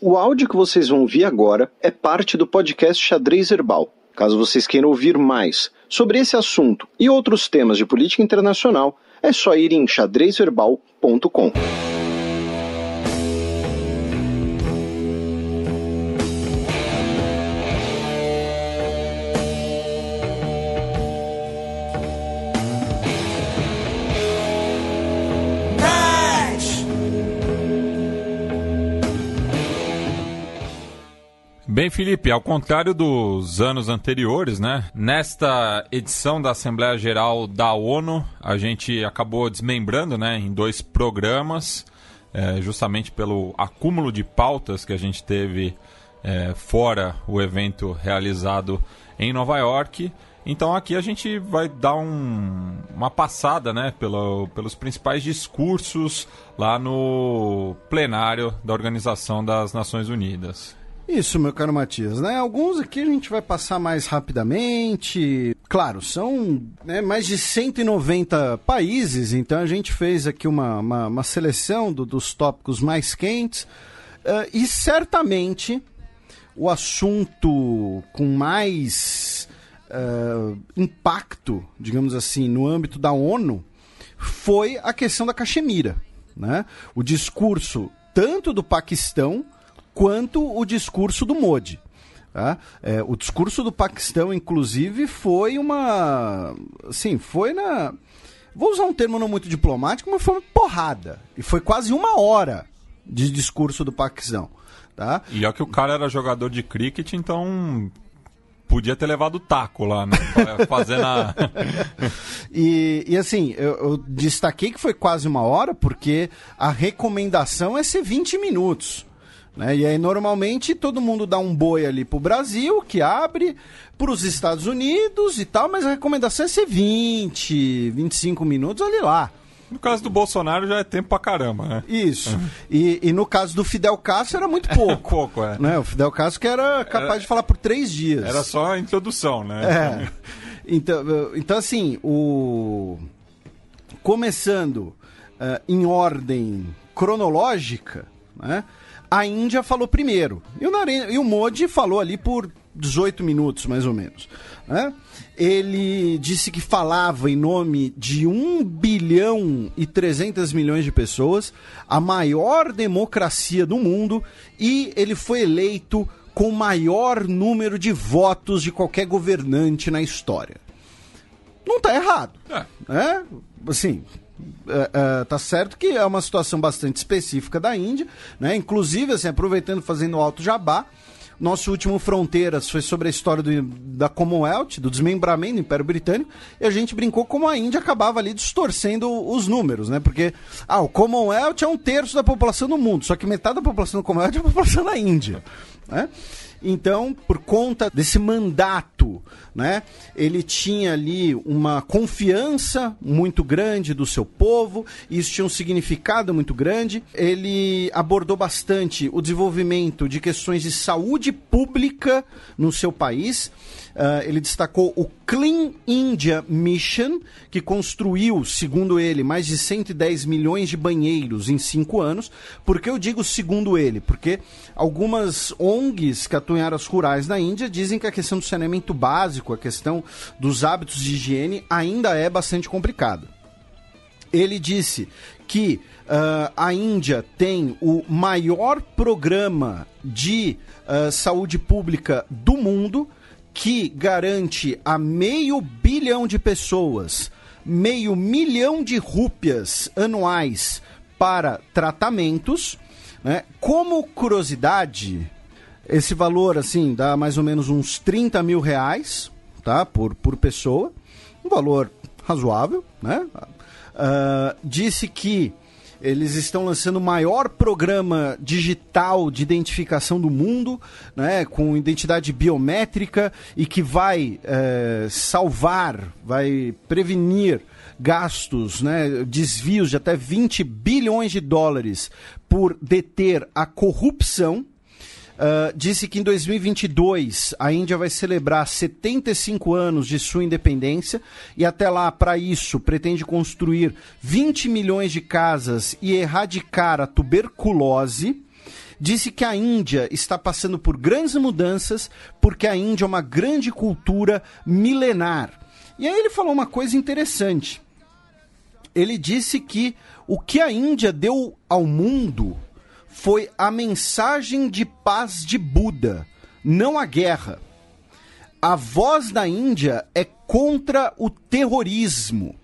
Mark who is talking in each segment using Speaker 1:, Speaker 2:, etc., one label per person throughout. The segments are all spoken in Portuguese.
Speaker 1: O áudio que vocês vão ouvir agora é parte do podcast Xadrez Herbal. Caso vocês queiram ouvir mais sobre esse assunto e outros temas de política internacional, é só ir em xadrezverbal.com.
Speaker 2: Bem, Felipe, ao contrário dos anos anteriores, né? Nesta edição da Assembleia Geral da ONU, a gente acabou desmembrando, né, em dois programas, é, justamente pelo acúmulo de pautas que a gente teve é, fora o evento realizado em Nova York. Então aqui a gente vai dar um, uma passada né, pelo, pelos principais discursos lá no plenário da Organização das Nações Unidas.
Speaker 3: Isso, meu caro Matias, né? Alguns aqui a gente vai passar mais rapidamente. Claro, são né, mais de 190 países, então a gente fez aqui uma, uma, uma seleção do, dos tópicos mais quentes. Uh, e certamente o assunto com mais uh, impacto, digamos assim, no âmbito da ONU foi a questão da Caxemira. Né? O discurso tanto do Paquistão quanto o discurso do Modi. Tá? É, o discurso do Paquistão, inclusive, foi uma. Assim, foi na. Vou usar um termo não muito diplomático, mas foi uma porrada. E foi quase uma hora de discurso do Paquistão. Tá?
Speaker 2: E é que o cara era jogador de cricket, então podia ter levado o taco lá, né? Fazendo a...
Speaker 3: e, e assim, eu, eu, destaquei que foi quase uma hora, porque a recomendação é ser 20 minutos. Né? E aí, normalmente, todo mundo dá um boi ali pro Brasil, que abre, para os Estados Unidos e tal, mas a recomendação é ser 20, 25 minutos, olha lá.
Speaker 2: No caso do Bolsonaro já é tempo pra caramba, né?
Speaker 3: Isso. Uhum. E, e, no caso do Fidel Castro era muito pouco.
Speaker 2: pouco, é.
Speaker 3: Né? O Fidel Castro que era capaz era, de falar por três dias.
Speaker 2: Era só a introdução, né?
Speaker 3: É. Então, então assim, o... começando uh, em ordem cronológica, né? A Índia falou primeiro. E o, Narendra, e o Modi falou ali por 18 minutos, mais ou menos. Né? Ele disse que falava em nome de 1 bilhão e 300 milhões de pessoas, a maior democracia do mundo, e ele foi eleito com o maior número de votos de qualquer governante na história. Não está errado. É. Né? Assim, Uh, uh, tá certo que é uma situação bastante específica da Índia, né? Inclusive, assim, aproveitando fazendo alto jabá, nosso último Fronteiras foi sobre a história do, da Commonwealth, do desmembramento do Império Britânico, e a gente brincou como a Índia acabava ali distorcendo os números, né? Porque, ah, o Commonwealth é um terço da população do mundo, só que metade da população do Commonwealth é a população da Índia, né? Então, por conta desse mandato, né, ele tinha ali uma confiança muito grande do seu povo, isso tinha um significado muito grande. Ele abordou bastante o desenvolvimento de questões de saúde pública no seu país. Uh, ele destacou o Clean India Mission, que construiu, segundo ele, mais de 110 milhões de banheiros em cinco anos. Por que eu digo segundo ele? Porque algumas ONGs áreas rurais na Índia dizem que a questão do saneamento básico, a questão dos hábitos de higiene ainda é bastante complicada. Ele disse que uh, a Índia tem o maior programa de uh, saúde pública do mundo que garante a meio bilhão de pessoas meio milhão de rúpias anuais para tratamentos. Né? Como curiosidade, esse valor assim dá mais ou menos uns 30 mil reais tá? por, por pessoa, um valor razoável. Né? Uh, disse que eles estão lançando o maior programa digital de identificação do mundo, né, com identidade biométrica e que vai é, salvar, vai prevenir gastos, né, desvios de até 20 bilhões de dólares por deter a corrupção Uh, disse que em 2022 a Índia vai celebrar 75 anos de sua independência e até lá, para isso, pretende construir 20 milhões de casas e erradicar a tuberculose. disse que a Índia está passando por grandes mudanças porque a Índia é uma grande cultura milenar. E aí ele falou uma coisa interessante. Ele disse que o que a Índia deu ao mundo foi a mensagem de paz de Buda, não a guerra. A voz da Índia é contra o terrorismo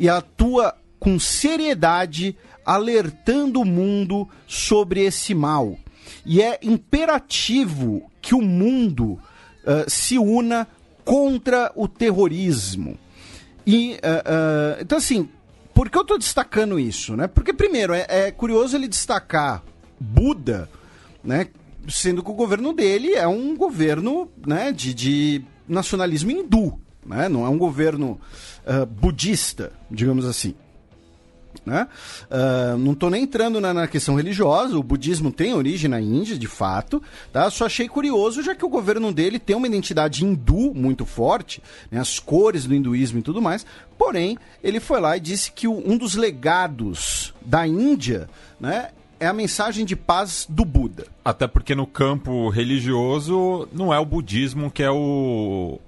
Speaker 3: e atua com seriedade alertando o mundo sobre esse mal. E é imperativo que o mundo uh, se una contra o terrorismo. E, uh, uh, então, assim, por que eu estou destacando isso? Né? Porque, primeiro, é, é, curioso ele destacar Buda, né? sendo que o governo dele é um governo né, de, de nacionalismo hindu, né? não é um governo budista, digamos assim. Né? Uh, não estou nem entrando na, na, questão religiosa, o budismo tem origem na Índia, de fato. Tá? Só achei curioso, já que o governo dele tem uma identidade hindu muito forte, né? as cores do hinduísmo e tudo mais. Porém, ele foi lá e disse que o, um dos legados da Índia né, é a mensagem de paz do Buda.
Speaker 2: Até porque no campo religioso não é o budismo que é o,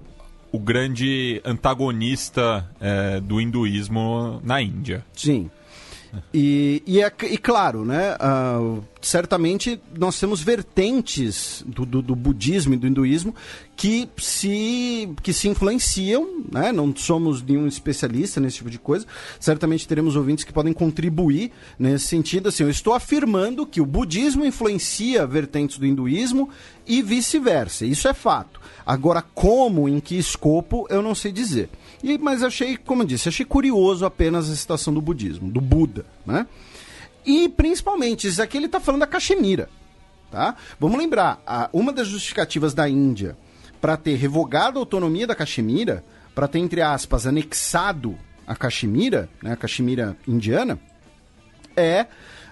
Speaker 2: o grande antagonista é, do hinduísmo na Índia.
Speaker 3: Sim. E, e, é, e claro, né, uh, certamente nós temos vertentes do, do, do, budismo e do hinduísmo que se, que se influenciam, né? não somos nenhum especialista nesse tipo de coisa, certamente teremos ouvintes que podem contribuir nesse sentido. Assim, eu estou afirmando que o budismo influencia vertentes do hinduísmo e vice-versa, isso é fato. Agora, como, em que escopo, eu não sei dizer. E, mas achei, como eu disse, achei curioso apenas a citação do budismo, do Buda, né? E principalmente, isso aqui ele está falando da Caxemira, tá? Vamos lembrar, a, uma das justificativas da Índia para ter revogado a autonomia da Caxemira, para ter, entre aspas, anexado a Caxemira, né, a Caxemira indiana, é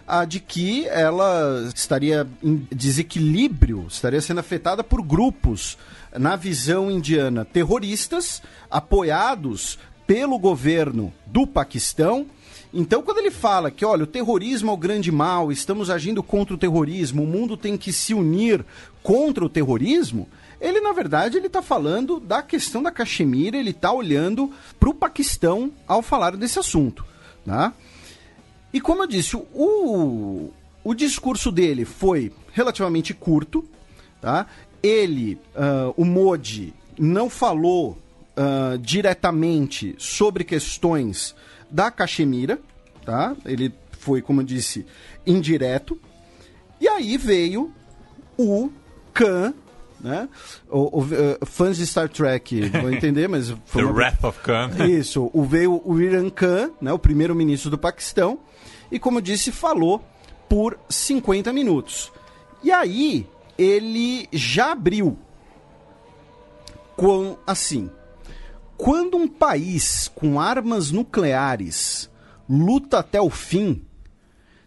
Speaker 3: a de que ela estaria em desequilíbrio, estaria sendo afetada por grupos na visão indiana, terroristas apoiados pelo governo do Paquistão. Então, quando ele fala que, olha, o terrorismo é o grande mal, estamos agindo contra o terrorismo, o mundo tem que se unir contra o terrorismo, ele, na verdade, ele está falando da questão da Caxemira, ele está olhando para o Paquistão ao falar desse assunto. Tá? E como eu disse, o, o discurso dele foi relativamente curto, tá? ele, uh, o Modi, não falou uh, diretamente sobre questões da Caxemira, tá? Ele foi, como eu disse, indireto. E aí veio o Khan, né? O, o uh, fãs de Star Trek vão entender, mas...
Speaker 2: The uma... Wrath of Khan.
Speaker 3: Isso. O, veio o Iran Khan, né? o primeiro-ministro do Paquistão, e, como eu disse, falou por 50 minutos. E aí, ele já abriu com assim, quando um país com armas nucleares luta até o fim,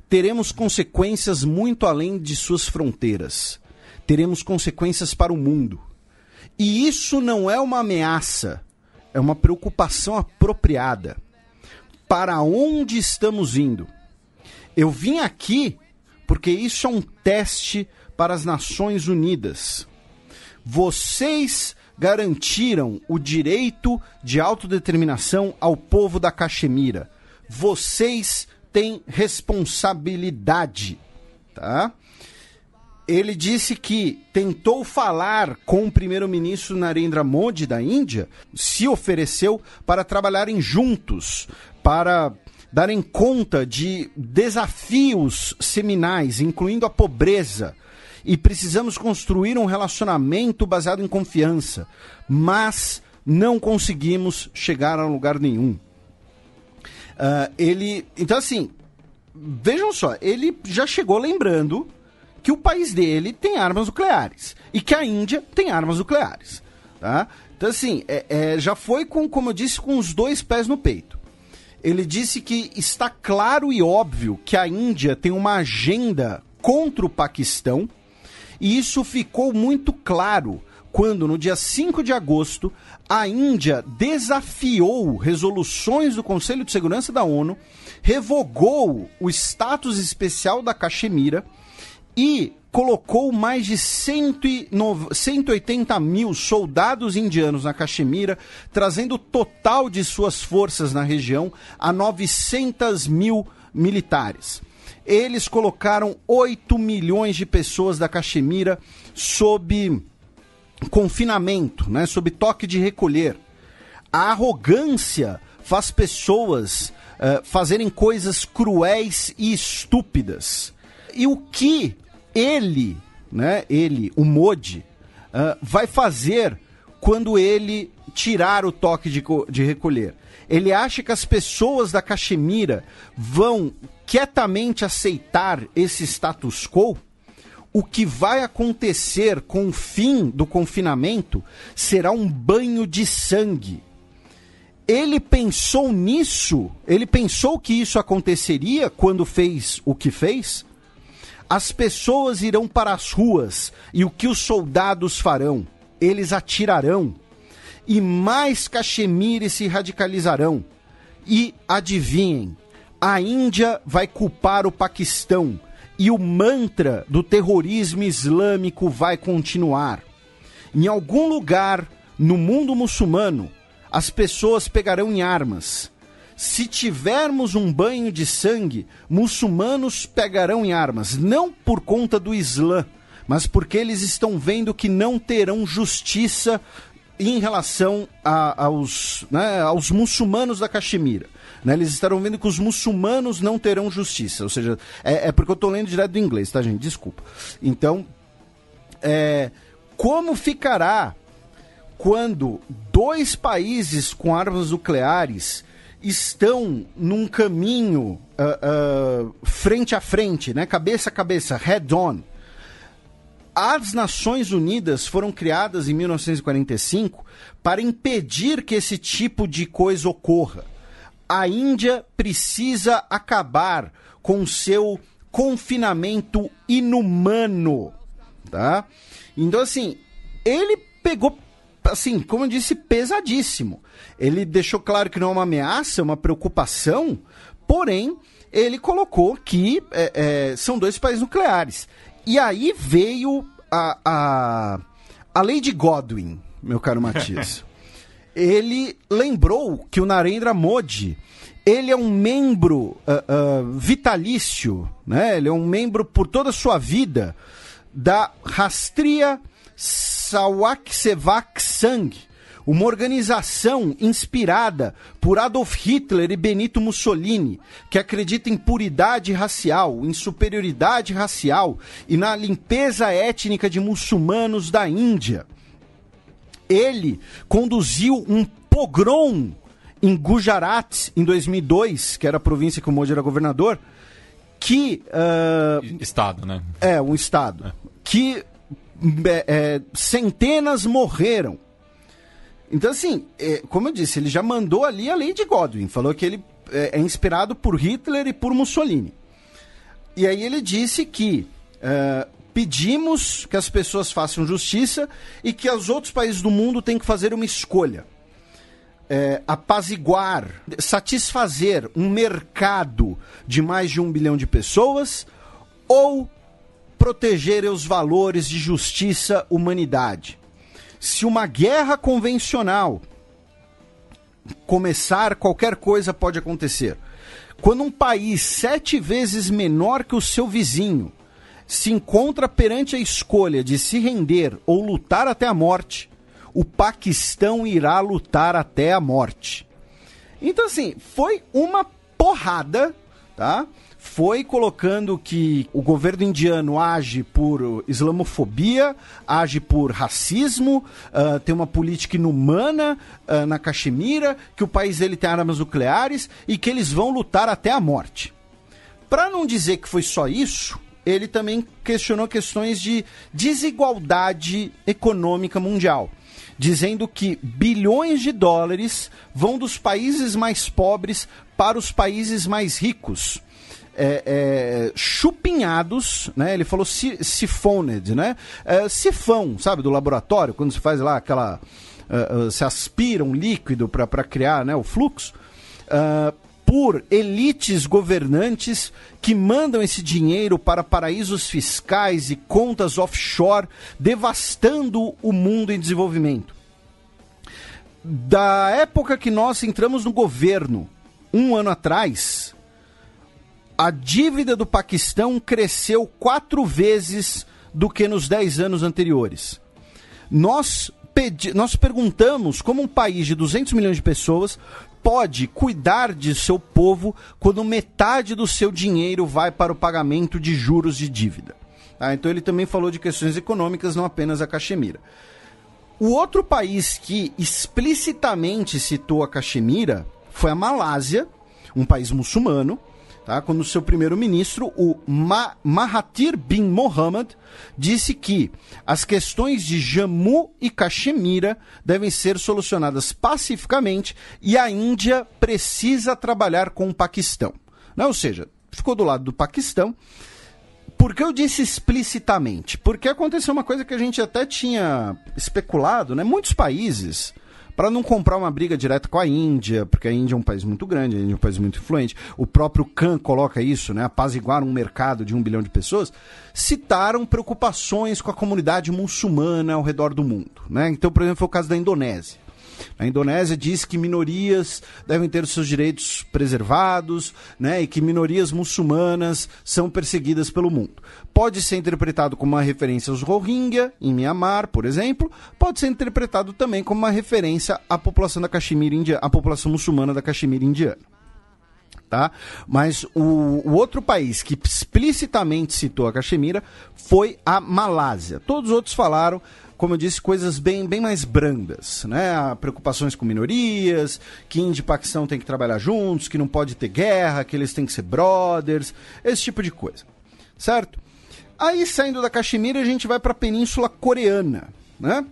Speaker 3: teremos consequências muito além de suas fronteiras. Teremos consequências para o mundo. E isso não é uma ameaça, é uma preocupação apropriada. Para onde estamos indo? Eu vim aqui porque isso é um teste para as Nações Unidas. Vocês garantiram o direito de autodeterminação ao povo da Caxemira. Vocês têm responsabilidade, tá? Ele disse que tentou falar com o primeiro-ministro Narendra Modi da Índia, se ofereceu para trabalharem juntos, para darem conta de desafios seminais, incluindo a pobreza, e precisamos construir um relacionamento baseado em confiança, mas não conseguimos chegar a lugar nenhum. Uh, ele, então assim, vejam só, ele já chegou lembrando que o país dele tem armas nucleares e que a Índia tem armas nucleares, tá? Então assim, é, é, já foi com, como eu disse, com os dois pés no peito. Ele disse que está claro e óbvio que a Índia tem uma agenda contra o Paquistão e isso ficou muito claro quando, no dia 5 de agosto, a Índia desafiou resoluções do Conselho de Segurança da ONU, revogou o status especial da Caxemira e colocou mais de 180 mil soldados indianos na Caxemira, trazendo o total de suas forças na região a 900 mil militares. Eles colocaram 8 milhões de pessoas da Caxemira sob confinamento, né, sob toque de recolher. A arrogância faz pessoas uh, fazerem coisas cruéis e estúpidas. E o que ele, né, ele, o Modi, uh, vai fazer quando ele tirar o toque de, de recolher. Ele acha que as pessoas da Caxemira vão quietamente aceitar esse status quo? O que vai acontecer com o fim do confinamento será um banho de sangue. Ele pensou nisso? Ele pensou que isso aconteceria quando fez o que fez? As pessoas irão para as ruas e o que os soldados farão? Eles atirarão e mais cachemires se radicalizarão. E adivinhem, a Índia vai culpar o Paquistão e o mantra do terrorismo islâmico vai continuar. Em algum lugar no mundo muçulmano, as pessoas pegarão em armas se tivermos um banho de sangue, muçulmanos pegarão em armas, não por conta do Islã, mas porque eles estão vendo que não terão justiça em relação a, aos, né, aos muçulmanos da Caxemira. Né, eles estarão vendo que os muçulmanos não terão justiça. Ou seja, é, é porque eu estou lendo direto do inglês, tá, gente? Desculpa. Então, é, como ficará quando dois países com armas nucleares estão num caminho uh, uh, frente a frente, né? cabeça a cabeça, head-on. As Nações Unidas foram criadas em 1945 para impedir que esse tipo de coisa ocorra. A Índia precisa acabar com seu confinamento inumano, tá? Então assim, ele pegou assim, como eu disse, pesadíssimo. Ele deixou claro que não é uma ameaça, é uma preocupação, porém, ele colocou que é, é, são dois países nucleares. E aí veio a, a, a lei de Godwin, meu caro Matias. ele lembrou que o Narendra Modi ele é um membro uh, uh, vitalício, né? ele é um membro por toda a sua vida da Rastria Sawak Sevak Sang, uma organização inspirada por Adolf Hitler e Benito Mussolini, que acredita em puridade racial, em superioridade racial e na limpeza étnica de muçulmanos da Índia. Ele conduziu um pogrom em Gujarat em 2002, que era a província que o Modi era governador, que...
Speaker 2: Uh, estado, né?
Speaker 3: É, um estado. É. Que é, é, centenas morreram. Então, assim, é, como eu disse, ele já mandou ali a lei de Godwin. Falou que ele é, é inspirado por Hitler e por Mussolini. E aí ele disse que pedimos que as pessoas façam justiça e que os outros países do mundo têm que fazer uma escolha. É, apaziguar, satisfazer um mercado de mais de um bilhão de pessoas ou proteger os valores de justiça, humanidade. Se uma guerra convencional começar, qualquer coisa pode acontecer. Quando um país sete vezes menor que o seu vizinho se encontra perante a escolha de se render ou lutar até a morte, o Paquistão irá lutar até a morte. Então, assim, foi uma porrada, tá? Foi colocando que o governo indiano age por islamofobia, age por racismo, uh, tem uma política inumana uh, na Caxemira, que o país dele tem armas nucleares e que eles vão lutar até a morte. Para não dizer que foi só isso, ele também questionou questões de desigualdade econômica mundial dizendo que bilhões de dólares vão dos países mais pobres para os países mais ricos é, é, chupinhados, né? Ele falou si, siphoned, né? É, sifão, sabe, do laboratório, quando se faz lá aquela... Uh, uh, se aspira um líquido para criar né, o fluxo, uh, por elites governantes que mandam esse dinheiro para paraísos fiscais e contas offshore, devastando o mundo em desenvolvimento. Da época que nós entramos no governo, um ano atrás, a dívida do Paquistão cresceu quatro vezes do que nos dez anos anteriores. Nós, pedi nós perguntamos como um país de 200 milhões de pessoas pode cuidar de seu povo quando metade do seu dinheiro vai para o pagamento de juros de dívida. Ah, então ele também falou de questões econômicas, não apenas a Caxemira. O outro país que explicitamente citou a Caxemira foi a Malásia, um país muçulmano, tá? quando o seu primeiro-ministro, o Ma Mahathir bin Mohammed, disse que as questões de Jammu e Caxemira devem ser solucionadas pacificamente e a Índia precisa trabalhar com o Paquistão. Né? Ou seja, ficou do lado do Paquistão. Por que eu disse explicitamente? Porque aconteceu uma coisa que a gente até tinha especulado, né? Muitos países para não comprar uma briga direta com a Índia, porque a Índia é um país muito grande, a Índia é um país muito influente. O próprio Khan coloca isso, né? Apaziguar um mercado de um bilhão de pessoas. Citaram preocupações com a comunidade muçulmana ao redor do mundo, né? Então, por exemplo, foi o caso da Indonésia. A Indonésia diz que minorias devem ter seus direitos preservados, né, e que minorias muçulmanas são perseguidas pelo mundo. Pode ser interpretado como uma referência aos Rohingya, em Myanmar, por exemplo, pode ser interpretado também como uma referência à população da Caxemira indiana, à população muçulmana da Caxemira indiana. Tá? Mas o, o, outro país que explicitamente citou a Caxemira foi a Malásia. Todos os outros falaram como eu disse, coisas bem, bem mais brandas, né? Preocupações com minorias, que Índia e Paquistão têm que trabalhar juntos, que não pode ter guerra, que eles têm que ser brothers, esse tipo de coisa, certo? Aí, saindo da Caxemira, a gente vai para a Península Coreana, né?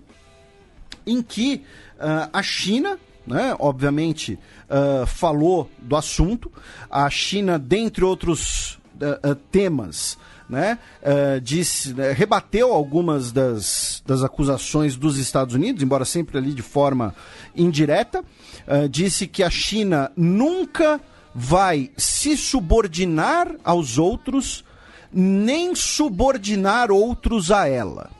Speaker 3: Em que uh, a China, né, obviamente, uh, falou do assunto. A China, dentre outros uh, temas, né, uh, disse, né, rebateu algumas das, das acusações dos Estados Unidos, embora sempre ali de forma indireta, uh, disse que a China nunca vai se subordinar aos outros, nem subordinar outros a ela.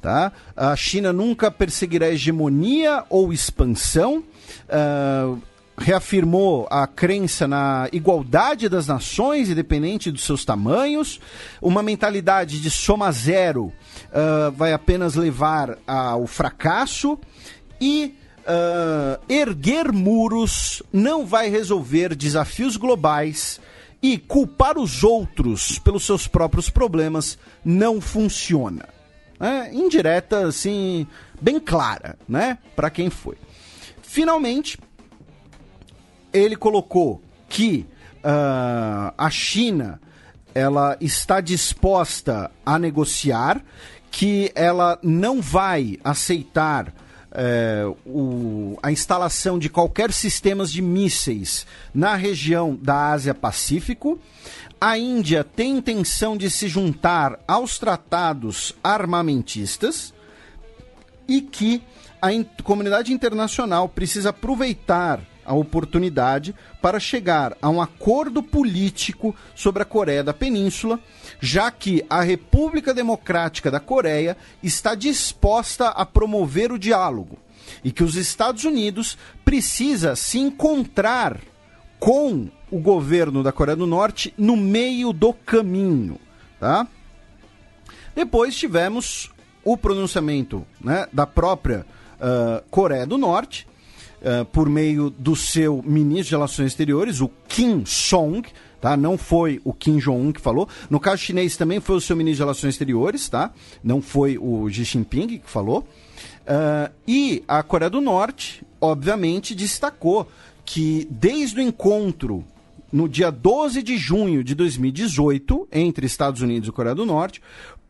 Speaker 3: Tá? A China nunca perseguirá hegemonia ou expansão. Uh, reafirmou a crença na igualdade das nações, independente dos seus tamanhos. Uma mentalidade de soma zero uh, vai apenas levar ao fracasso. E uh, erguer muros não vai resolver desafios globais. E culpar os outros pelos seus próprios problemas não funciona. É, indireta, assim, bem clara, né? Para quem foi. Finalmente, ele colocou que uh, a China ela está disposta a negociar, que ela não vai aceitar é, o, a instalação de qualquer sistemas de mísseis na região da Ásia-Pacífico. A Índia tem intenção de se juntar aos tratados armamentistas e que a in comunidade internacional precisa aproveitar a oportunidade para chegar a um acordo político sobre a Coreia da Península, já que a República Democrática da Coreia está disposta a promover o diálogo e que os Estados Unidos precisa se encontrar com o governo da Coreia do Norte no meio do caminho, tá? Depois tivemos o pronunciamento né, da própria uh, Coreia do Norte, uh, por meio do seu ministro de Relações Exteriores, o Kim Song, tá? Não foi o Kim Jong-un que falou. No caso chinês também foi o seu ministro de Relações Exteriores, tá? Não foi o Xi Jinping que falou. Uh, e a Coreia do Norte, obviamente, destacou que desde o encontro no dia 12 de junho de 2018 entre Estados Unidos e Coreia do Norte,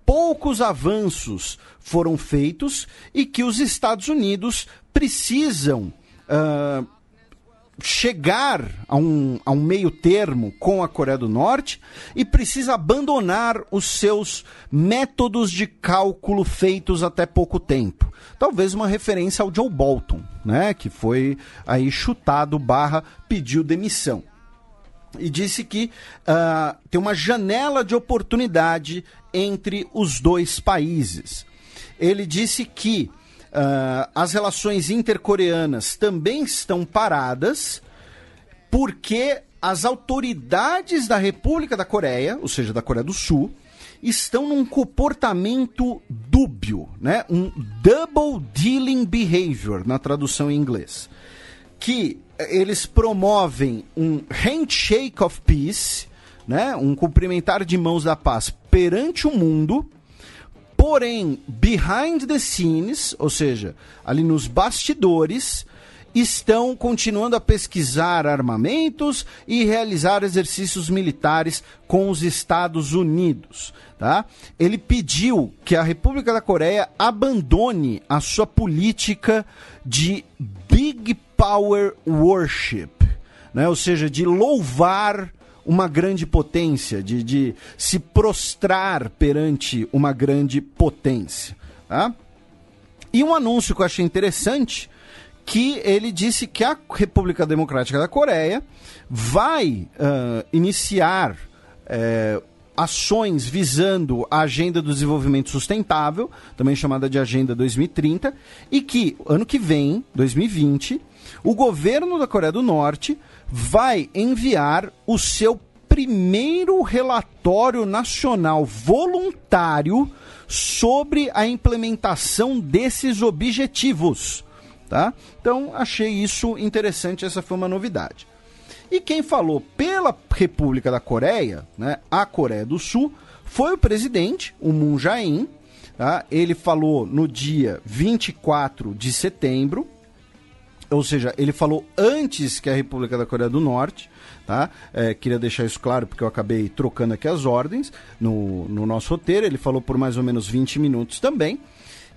Speaker 3: poucos avanços foram feitos e que os Estados Unidos precisam uh, chegar a um, a um meio termo com a Coreia do Norte e precisa abandonar os seus métodos de cálculo feitos até pouco tempo. Talvez uma referência ao Joe Bolton, né, que foi aí chutado barra pediu demissão. e disse que uh, tem uma janela de oportunidade entre os dois países. Ele disse que uh, as relações intercoreanas também estão paradas porque as autoridades da República da Coreia, ou seja, da Coreia do Sul, estão num comportamento dúbio, né? Um double dealing behavior na tradução em inglês, que eles promovem um handshake of peace, né? Um cumprimentar de mãos da paz perante o mundo, porém behind the scenes, ou seja, ali nos bastidores, estão continuando a pesquisar armamentos e realizar exercícios militares com os Estados Unidos. Tá? Ele pediu que a República da Coreia abandone a sua política de Big Power Worship, né? ou seja, de louvar uma grande potência, de, de se prostrar perante uma grande potência. Tá? E um anúncio que eu achei interessante que ele disse que a República Democrática da Coreia vai uh, iniciar uh, ações visando a Agenda do Desenvolvimento Sustentável, também chamada de Agenda 2030, e que ano que vem, 2020, o governo da Coreia do Norte vai enviar o seu primeiro relatório nacional voluntário sobre a implementação desses objetivos. Tá? Então, achei isso interessante, essa foi uma novidade. E quem falou pela República da Coreia, né, a Coreia do Sul, foi o presidente, o Moon Jae-in. Tá? Ele falou no dia 24 de setembro, ou seja, ele falou antes que a República da Coreia do Norte. Tá? É, queria deixar isso claro porque eu acabei trocando aqui as ordens no, no nosso roteiro. Ele falou por mais ou menos 20 minutos também.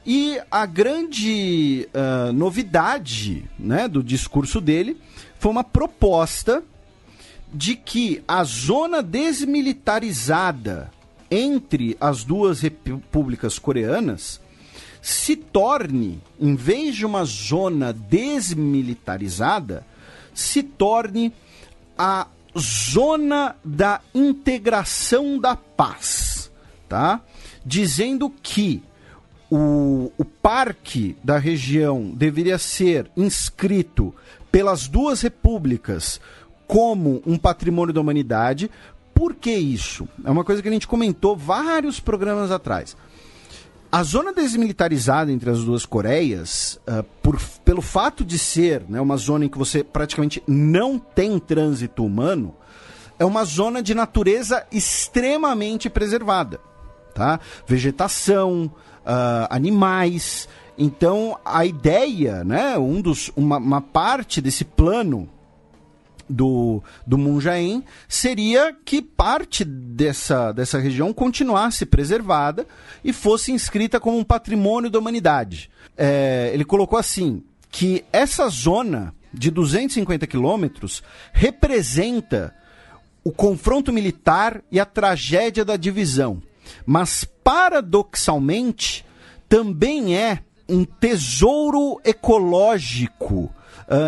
Speaker 3: E a grande uh, novidade né, do discurso dele foi uma proposta de que a zona desmilitarizada entre as duas repúblicas coreanas se torne, em vez de uma zona desmilitarizada, se torne a zona da integração da paz, tá? Dizendo que o, o parque da região deveria ser inscrito pelas duas repúblicas como um patrimônio da humanidade. Por que isso? É uma coisa que a gente comentou vários programas atrás. A zona desmilitarizada entre as duas Coreias, uh, por, pelo fato de ser né, uma zona em que você praticamente não tem trânsito humano, é uma zona de natureza extremamente preservada. Tá? Vegetação, uh, animais. Então, a ideia, né, um dos, uma, uma parte desse plano do, do Munjain seria que parte dessa, dessa região continuasse preservada e fosse inscrita como um patrimônio da humanidade. É, ele colocou assim, que essa zona de 250 quilômetros representa o confronto militar e a tragédia da divisão mas paradoxalmente também é um tesouro ecológico uh,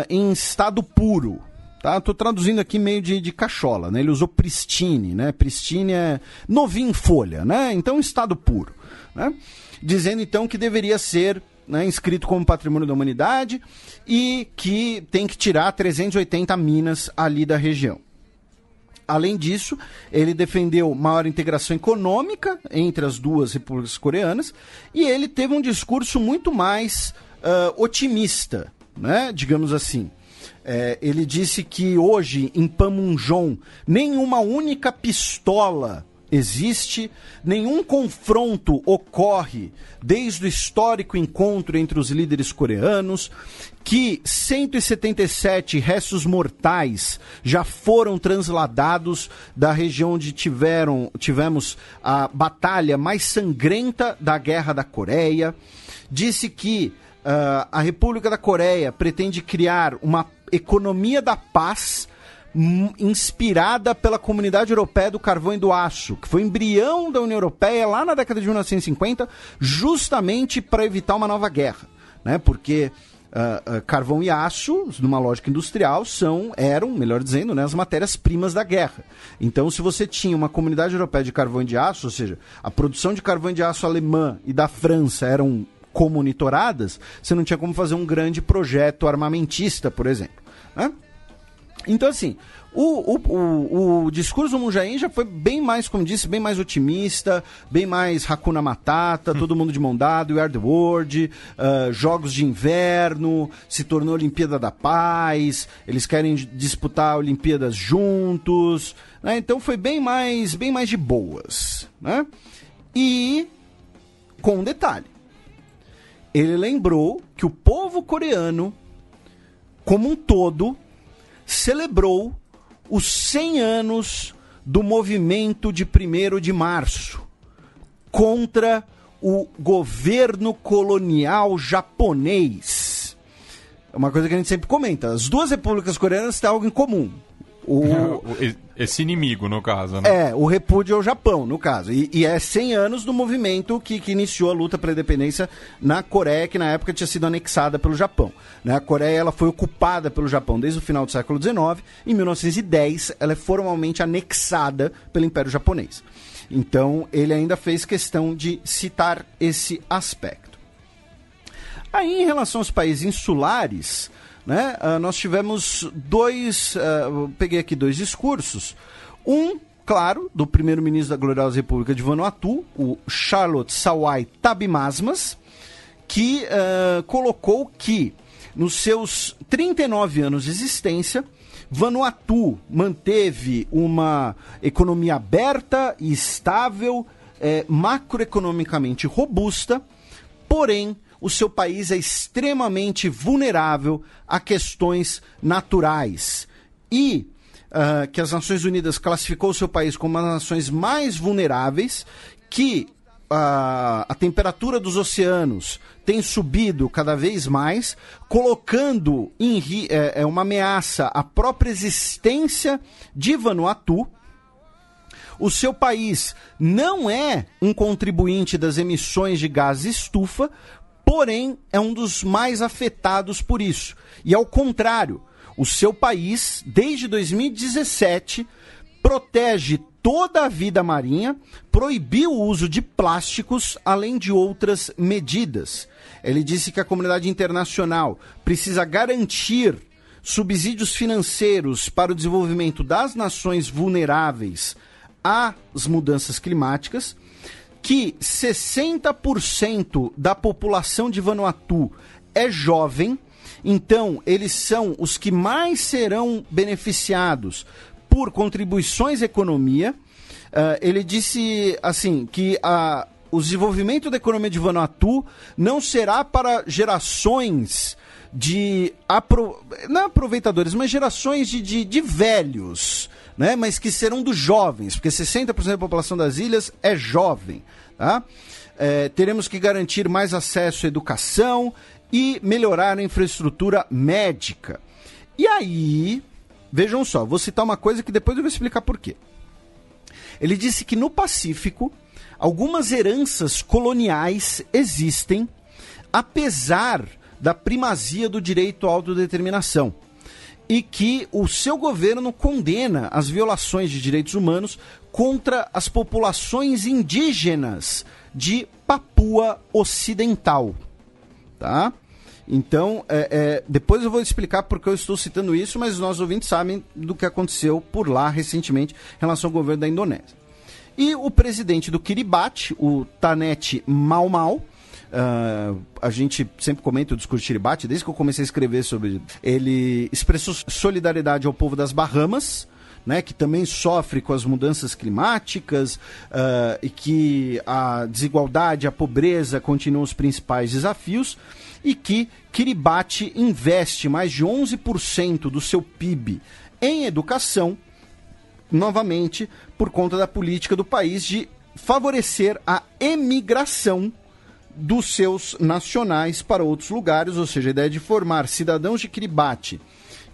Speaker 3: em estado puro. Tá? Tô traduzindo aqui meio de, de cachola, né? Ele usou pristine, né? Pristine é novinho em folha, né? Então estado puro, né? Dizendo então que deveria ser né, inscrito como patrimônio da humanidade e que tem que tirar 380 minas ali da região. Além disso, ele defendeu maior integração econômica entre as duas repúblicas coreanas e ele teve um discurso muito mais uh, otimista, né? digamos assim. É, ele disse que hoje em Pamunjom nenhuma única pistola existe, nenhum confronto ocorre desde o histórico encontro entre os líderes coreanos, que 177 restos mortais já foram transladados da região onde tiveram, tivemos a batalha mais sangrenta da Guerra da Coreia. Disse que uh, a República da Coreia pretende criar uma economia da paz inspirada pela Comunidade Europeia do Carvão e do Aço, que foi embrião da União Europeia lá na década de 1950, justamente para evitar uma nova guerra, né? Porque Uh, uh, carvão e aço, numa lógica industrial, são, eram, melhor dizendo, né, as matérias-primas da guerra. Então, se você tinha uma comunidade europeia de carvão e de aço, ou seja, a produção de carvão e de aço alemã e da França eram comunitoradas, você não tinha como fazer um grande projeto armamentista, por exemplo. Né? Então, assim, o, o, o, o, discurso do Munjain já foi bem mais, como disse, bem mais otimista, bem mais Hakuna Matata, hum. todo mundo de mão dada, We Are The World, uh, Jogos de Inverno, se tornou Olimpíada da Paz, eles querem disputar Olimpíadas juntos, né? então foi bem mais, bem mais de boas. Né? E, com um detalhe, ele lembrou que o povo coreano, como um todo, celebrou os 100 anos do movimento de 1 de março contra o governo colonial japonês. É uma coisa que a gente sempre comenta. As duas repúblicas coreanas têm algo em comum.
Speaker 2: O... Esse inimigo, no caso, né?
Speaker 3: É, o repúdio ao Japão, no caso. E, e é 100 anos do movimento que, que iniciou a luta pela independência na Coreia, que na época tinha sido anexada pelo Japão. Né? A Coreia ela foi ocupada pelo Japão desde o final do século XIX. Em 1910, ela é formalmente anexada pelo Império Japonês. Então, ele ainda fez questão de citar esse aspecto. Aí, em relação aos países insulares, né? Uh, nós tivemos dois, uh, peguei aqui dois discursos. Um, claro, do primeiro-ministro da Gloriosa República de Vanuatu, o Charlotte Sawai Tabimasmas, que uh, colocou que nos seus 39 anos de existência, Vanuatu manteve uma economia aberta e estável, eh, macroeconomicamente robusta, porém o seu país é extremamente vulnerável a questões naturais. E uh, que as Nações Unidas classificou o seu país como uma das nações mais vulneráveis, que uh, a temperatura dos oceanos tem subido cada vez mais, colocando em é, é uma ameaça à própria existência de Vanuatu. O seu país não é um contribuinte das emissões de gás estufa, porém é um dos mais afetados por isso. E ao contrário, o seu país, desde 2017, protege toda a vida marinha, proibiu o uso de plásticos, além de outras medidas. Ele disse que a comunidade internacional precisa garantir subsídios financeiros para o desenvolvimento das nações vulneráveis às mudanças climáticas que 60% da população de Vanuatu é jovem, então eles são os que mais serão beneficiados por contribuições à economia. Uh, ele disse assim que a, o desenvolvimento da economia de Vanuatu não será para gerações de apro... não aproveitadores, mas gerações de, de, de velhos né? mas que serão dos jovens, porque 60% da população das ilhas é jovem. Tá? É, teremos que garantir mais acesso à educação e melhorar a infraestrutura médica. E aí, vejam só, vou citar uma coisa que depois eu vou explicar por quê. Ele disse que no Pacífico, algumas heranças coloniais existem, apesar da primazia do direito à autodeterminação e que o seu governo condena as violações de direitos humanos contra as populações indígenas de Papua Ocidental. Tá? Então, é, é, depois eu vou explicar porque eu estou citando isso, mas os nossos ouvintes sabem do que aconteceu por lá recentemente em relação ao governo da Indonésia. E o presidente do Kiribati, o Tanete Mau Uh, a gente sempre comenta o discurso de Kiribati, desde que eu comecei a escrever sobre ele, expressou solidariedade ao povo das Bahamas, né, que também sofre com as mudanças climáticas uh, e que a desigualdade, a pobreza continuam os principais desafios e que Kiribati investe mais de 11% do seu PIB em educação, novamente por conta da política do país de favorecer a emigração dos seus nacionais para outros lugares, ou seja, a ideia de formar cidadãos de Kiribati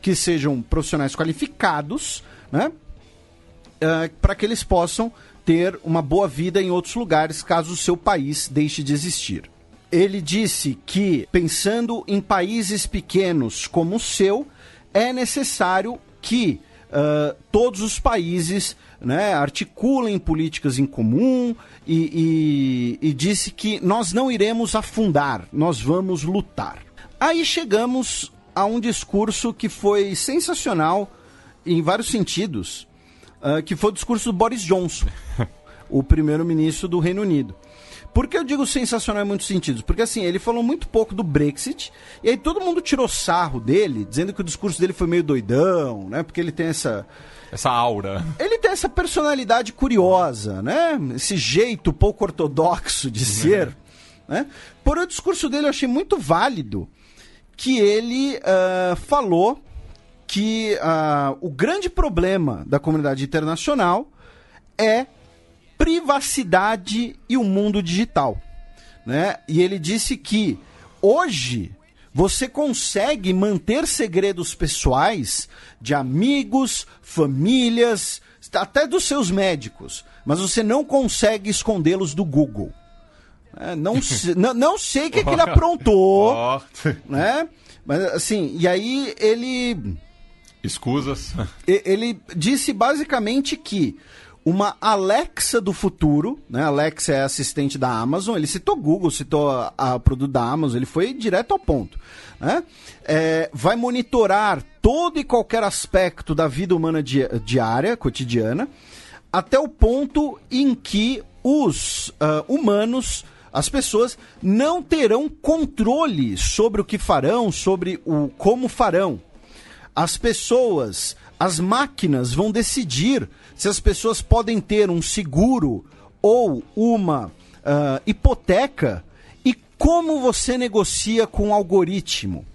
Speaker 3: que sejam profissionais qualificados, né? Uh, para que eles possam ter uma boa vida em outros lugares, caso o seu país deixe de existir. ele disse que, pensando em países pequenos como o seu, é necessário que uh, todos os países né, articulem políticas em comum e, e, e disse que nós não iremos afundar, nós vamos lutar. Aí chegamos a um discurso que foi sensacional em vários sentidos, uh, que foi o discurso do Boris Johnson, o primeiro-ministro do Reino Unido. Por que eu digo sensacional em muitos sentidos? Porque assim, ele falou muito pouco do Brexit, e aí todo mundo tirou sarro dele, dizendo que o discurso dele foi meio doidão, né? Porque ele tem essa.
Speaker 2: Essa aura.
Speaker 3: Ele tem essa personalidade curiosa, né? Esse jeito pouco ortodoxo de ser. Né? Porém, o discurso dele eu achei muito válido, que ele uh, falou que uh, o grande problema da comunidade internacional é privacidade e o mundo digital. Né? E ele disse que hoje você consegue manter segredos pessoais de amigos, famílias, até dos seus médicos, mas você não consegue escondê-los do Google. É, não, não, não, sei o que, que ele aprontou, né? Mas assim, e aí ele.
Speaker 2: Escusas.
Speaker 3: Ele disse basicamente que uma Alexa do futuro, né? Alexa é assistente da Amazon. Ele citou Google, citou a, a produto da Amazon, ele foi direto ao ponto. Né? É, vai monitorar todo e qualquer aspecto da vida humana di diária, cotidiana, até o ponto em que os uh, humanos, as pessoas, não terão controle sobre o que farão, sobre o como farão. As pessoas, as máquinas vão decidir se as pessoas podem ter um seguro ou uma uh, hipoteca e como você negocia com o algoritmo.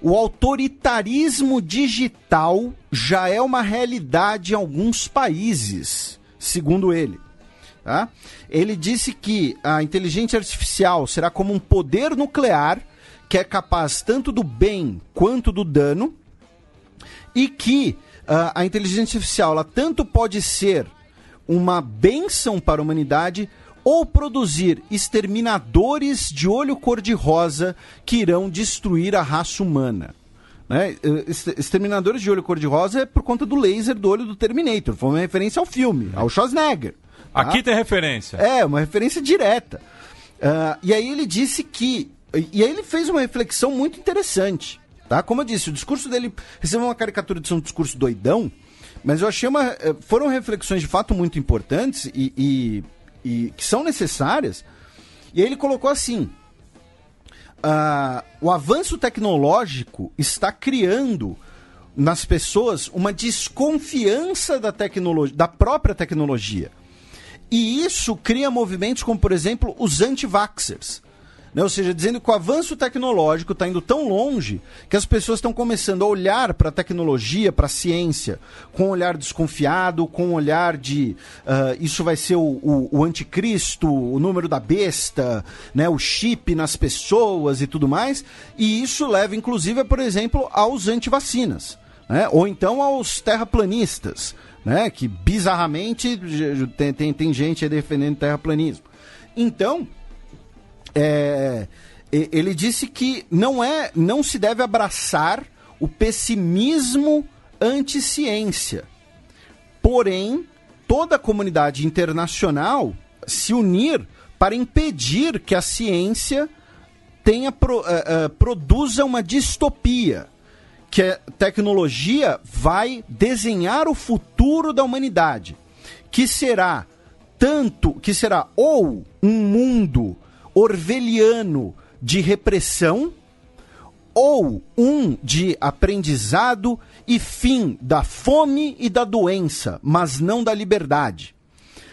Speaker 3: O autoritarismo digital já é uma realidade em alguns países, segundo ele. Tá? Ele disse que a inteligência artificial será como um poder nuclear que é capaz tanto do bem quanto do dano e que uh, a inteligência artificial ela tanto pode ser uma benção para a humanidade ou produzir exterminadores de olho cor-de-rosa que irão destruir a raça humana. Né? Exterminadores de olho cor-de-rosa é por conta do laser do olho do Terminator. Foi uma referência ao filme, ao Schwarzenegger.
Speaker 2: Tá? Aqui tem referência.
Speaker 3: É, uma referência direta. Uh, e aí ele disse que. E aí ele fez uma reflexão muito interessante. Tá? Como eu disse, o discurso dele recebeu uma caricatura de ser um discurso doidão, mas eu achei uma. Eh, foram reflexões de fato muito importantes e, e, e que são necessárias. E aí ele colocou assim: uh, o avanço tecnológico está criando nas pessoas uma desconfiança da tecnologia, da própria tecnologia. E isso cria movimentos como, por exemplo, os anti-vaxxers. Né? Ou seja, dizendo que o avanço tecnológico está indo tão longe que as pessoas estão começando a olhar para a tecnologia, para a ciência, com um olhar desconfiado, com um olhar de uh, isso vai ser o, o, o, anticristo, o número da besta, né? o chip nas pessoas e tudo mais. E isso leva, inclusive, por exemplo, aos antivacinas. Né? Ou então aos terraplanistas, né? que bizarramente tem, tem, tem gente defendendo terraplanismo. Então, é, ele disse que não é, não se deve abraçar o pessimismo anti-ciência. Porém, toda a comunidade internacional se unir para impedir que a ciência tenha uh, uh, produza uma distopia, que a tecnologia vai desenhar o futuro da humanidade, que será tanto, que será ou um mundo orveliano de repressão ou um de aprendizado e fim da fome e da doença, mas não da liberdade.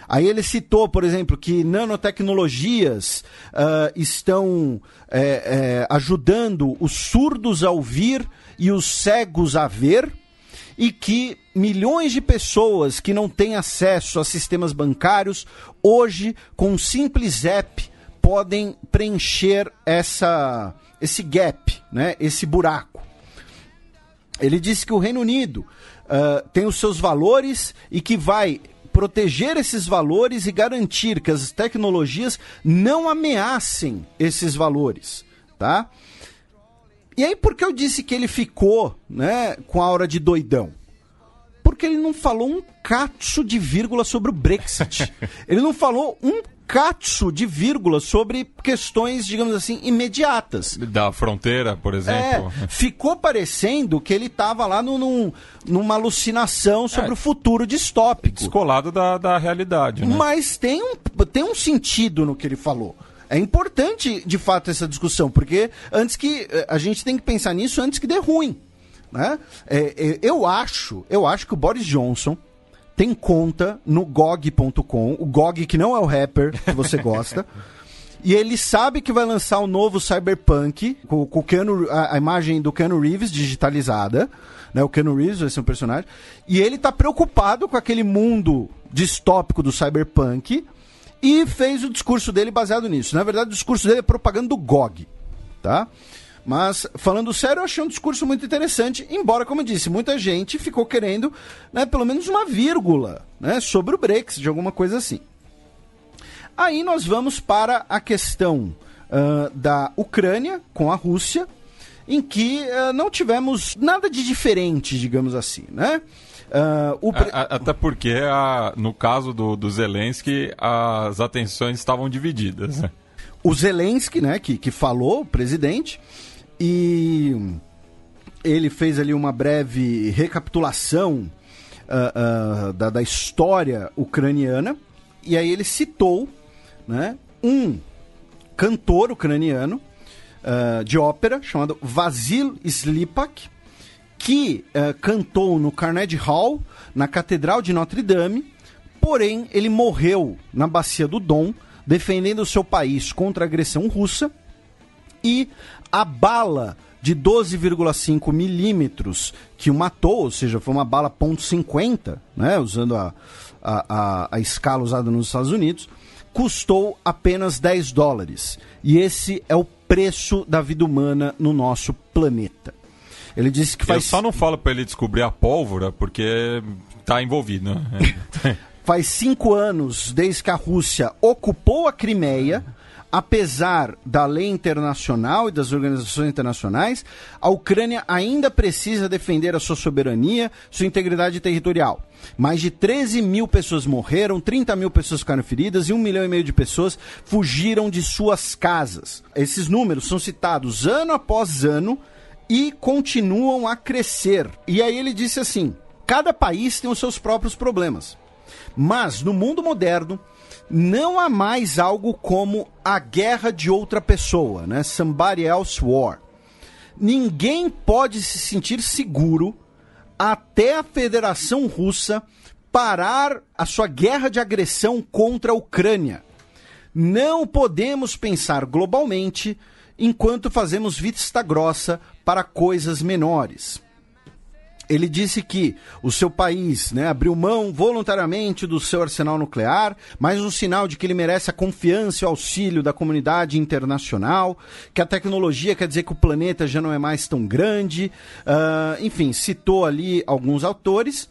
Speaker 3: Aí ele citou, por exemplo, que nanotecnologias uh, estão é, é, ajudando os surdos a ouvir e os cegos a ver, e que milhões de pessoas que não têm acesso a sistemas bancários, hoje, com um simples app, podem preencher essa, esse gap, né, esse buraco. Ele disse que o Reino Unido uh, tem os seus valores e que vai proteger esses valores e garantir que as tecnologias não ameacem esses valores, tá? E aí por que eu disse que ele ficou, né, com a aura de doidão? Porque ele não falou um catso de vírgula sobre o Brexit. ele não falou um catso de vírgula sobre questões, digamos assim, imediatas.
Speaker 2: Da fronteira, por exemplo.
Speaker 3: É, ficou parecendo que ele estava lá no, num, numa alucinação sobre é, o futuro distópico.
Speaker 2: Descolado da, da realidade. Né?
Speaker 3: Mas tem um, tem um sentido no que ele falou. É importante, de fato, essa discussão, porque antes que. Eh, a gente tem que pensar nisso antes que dê ruim. Né? É, é, eu acho, eu acho que o Boris Johnson tem conta no GOG.com, o GOG que não é o rapper que você gosta. e ele sabe que vai lançar o um novo Cyberpunk, com, com Keanu, a, a, imagem do Keanu Reeves digitalizada. Né, o Keanu Reeves vai ser um personagem. E ele está preocupado com aquele mundo distópico do Cyberpunk e fez o discurso dele baseado nisso. Na verdade, o discurso dele é propaganda do GOG. Tá? Mas, falando sério, eu achei um discurso muito interessante, embora, como eu disse, muita gente ficou querendo né, pelo menos uma vírgula né, sobre o Brexit, de alguma coisa assim. Aí nós vamos para a questão uh, da Ucrânia com a Rússia, em que uh, não tivemos nada de diferente, digamos assim, né?
Speaker 2: Uh, pre... a, a, até porque, a, no caso do, do Zelensky, as atenções estavam divididas. Né?
Speaker 3: O Zelensky, né, que, que falou, o presidente, e ele fez ali uma breve recapitulação uh, uh, da, da, história ucraniana. E aí ele citou né, um cantor ucraniano uh, de ópera chamado Vasil Slipak, que cantou no Carnegie Hall, na Catedral de Notre Dame, porém ele morreu na Bacia do Dom, defendendo o seu país contra a agressão russa. E a bala de 12,5 milímetros que o matou, ou seja, foi uma bala .50, né, usando a, a, a, a escala usada nos Estados Unidos, custou apenas 10 dólares. E esse é o preço da vida humana no nosso planeta. Ele disse que faz.
Speaker 2: Eu só não falo para ele descobrir a pólvora, porque está envolvido. Né?
Speaker 3: faz cinco anos desde que a Rússia ocupou a Crimeia apesar da lei internacional e das organizações internacionais, a Ucrânia ainda precisa defender a sua soberania, sua integridade territorial. Mais de 13 mil pessoas morreram, 30 mil pessoas ficaram feridas e um milhão e meio de pessoas fugiram de suas casas. Esses números são citados ano após ano e continuam a crescer. E aí ele disse assim: cada país tem os seus próprios problemas. Mas no mundo moderno, não há mais algo como a guerra de outra pessoa, né? Somebody else war. Ninguém pode se sentir seguro até a Federação Russa parar a sua guerra de agressão contra a Ucrânia. Não podemos pensar globalmente enquanto fazemos vista grossa para coisas menores ele disse que o seu país né, abriu mão voluntariamente do seu arsenal nuclear, mais um sinal de que ele merece a confiança e o auxílio da comunidade internacional, que a tecnologia quer dizer que o planeta já não é mais tão grande. Uh, enfim, citou ali alguns autores.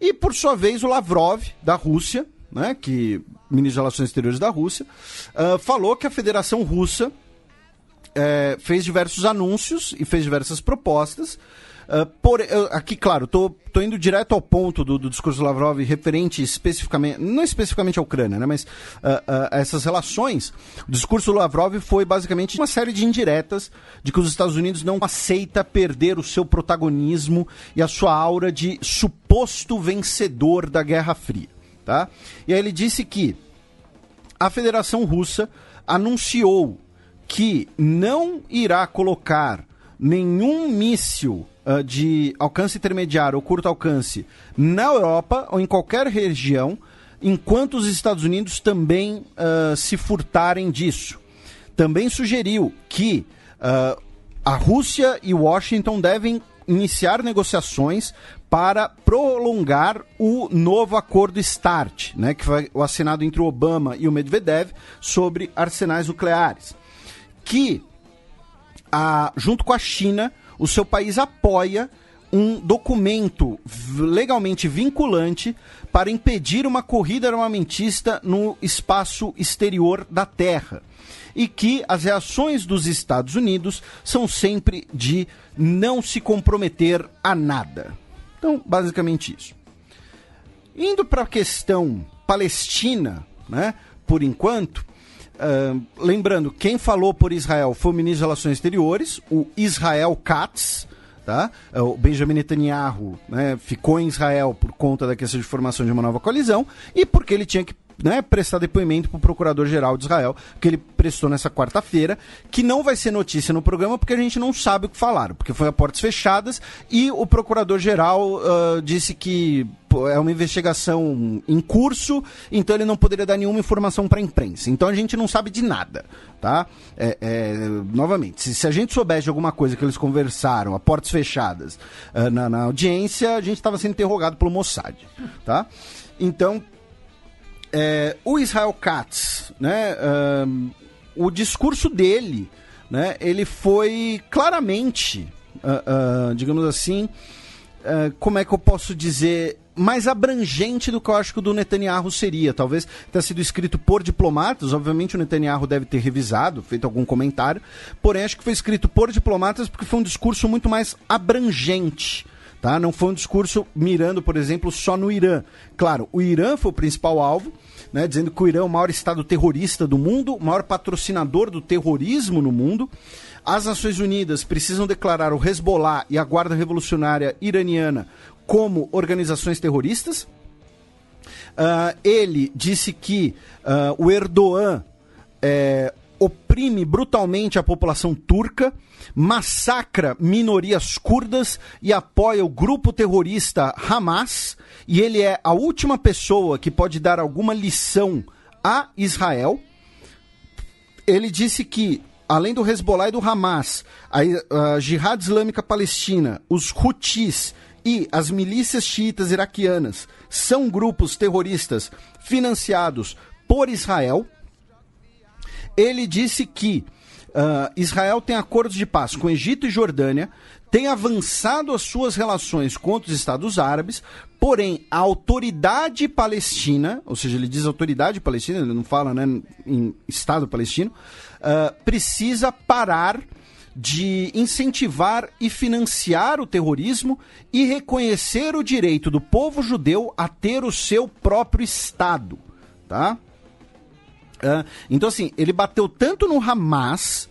Speaker 3: E, por sua vez, o Lavrov, da Rússia, né, que ministro das Relações Exteriores da Rússia, uh, falou que a Federação Russa é, fez diversos anúncios e fez diversas propostas Uh, por, uh, aqui, claro, tô, tô indo direto ao ponto do, do discurso do Lavrov referente especificamente, não especificamente à Ucrânia, né, mas uh, essas relações. O discurso do Lavrov foi basicamente uma série de indiretas de que os Estados Unidos não aceita perder o seu protagonismo e a sua aura de suposto vencedor da Guerra Fria. Tá? E aí ele disse que a Federação Russa anunciou que não irá colocar nenhum míssil uh, de alcance intermediário ou curto alcance na Europa ou em qualquer região, enquanto os Estados Unidos também uh, se furtarem disso. Também sugeriu que uh, a Rússia e Washington devem iniciar negociações para prolongar o novo acordo START, né, que foi assinado entre o Obama e o Medvedev sobre arsenais nucleares, que, a, junto com a China, o seu país apoia um documento legalmente vinculante para impedir uma corrida armamentista no espaço exterior da Terra. E que as reações dos Estados Unidos são sempre de não se comprometer a nada. Então, basicamente isso. Indo para a questão palestina, né, por enquanto, lembrando, quem falou por Israel foi o ministro das Relações Exteriores, o Israel Katz, tá? É, o Benjamin Netanyahu né, ficou em Israel por conta da questão de formação de uma nova coalizão e porque ele tinha que né, prestar depoimento para o Procurador-Geral de Israel, que ele prestou nessa quarta-feira, que não vai ser notícia no programa porque a gente não sabe o que falaram, porque foi a portas fechadas e o Procurador-Geral uh, disse que é uma investigação em curso, então ele não poderia dar nenhuma informação para a imprensa. Então a gente não sabe de nada, tá? É, é, novamente, se, se, a gente soubesse de alguma coisa que eles conversaram a portas fechadas uh, na, na audiência, a gente estava sendo interrogado pelo Mossad, tá? Então, é, o Israel Katz, né, um, o discurso dele, né, ele foi claramente, uh, uh, digamos assim, uh, como é que eu posso dizer, mais abrangente do que eu acho que o do Netanyahu seria. Talvez tenha sido escrito por diplomatas, obviamente o Netanyahu deve ter revisado, feito algum comentário, porém acho que foi escrito por diplomatas porque foi um discurso muito mais abrangente. Tá? Não foi um discurso mirando, por exemplo, só no Irã. Claro, o Irã foi o principal alvo, né, dizendo que o Irã é o maior estado terrorista do mundo, o maior patrocinador do terrorismo no mundo. As Nações Unidas precisam declarar o Hezbollah e a Guarda Revolucionária Iraniana como organizações terroristas. Uh, ele disse que uh, o Erdogan é, oprime brutalmente a população turca massacra minorias curdas e apoia o grupo terrorista Hamas. E ele é a última pessoa que pode dar alguma lição a Israel. Ele disse que, além do Hezbollah e do Hamas, a, a Jihad Islâmica Palestina, os Houthis e as milícias xiitas iraquianas são grupos terroristas financiados por Israel. Ele disse que Uh, Israel tem acordos de paz com Egito e Jordânia, tem avançado as suas relações com os Estados Árabes, porém a autoridade palestina, ou seja, ele diz autoridade palestina, ele não fala né, em Estado palestino, uh, precisa parar de incentivar e financiar o terrorismo e reconhecer o direito do povo judeu a ter o seu próprio Estado, tá? Uh, então, assim, ele bateu tanto no Hamas